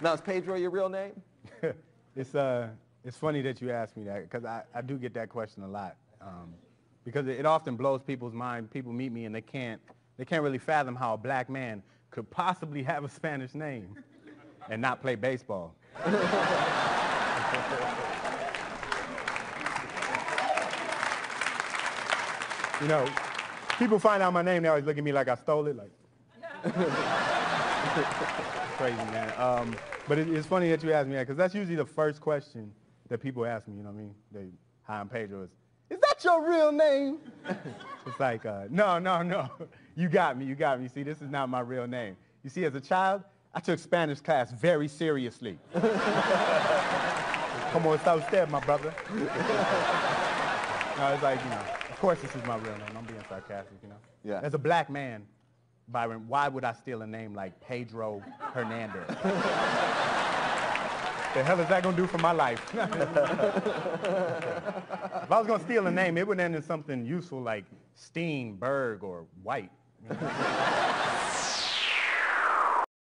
Now, is Pedro your real name? it's uh, it's funny that you asked me that because I, I do get that question a lot. Um, because it, it often blows people's mind. People meet me and they can't they can't really fathom how a black man could possibly have a Spanish name and not play baseball. you know, people find out my name, they always look at me like I stole it, like. Crazy, man. Um, but it, it's funny that you asked me that, because that's usually the first question that people ask me, you know what I mean? They, hi, I'm Pedro. Is, is that your real name? it's like, uh, no, no, no. You got me, you got me. See, this is not my real name. You see, as a child, I took Spanish class very seriously. Come on, stop step, my brother. no, it's like, you know, of course this is my real name. I'm being sarcastic, you know? Yeah. As a black man, Byron, why would I steal a name like Pedro Hernandez? the hell is that gonna do for my life? if I was gonna steal a name, it would end in something useful like Steenberg or White.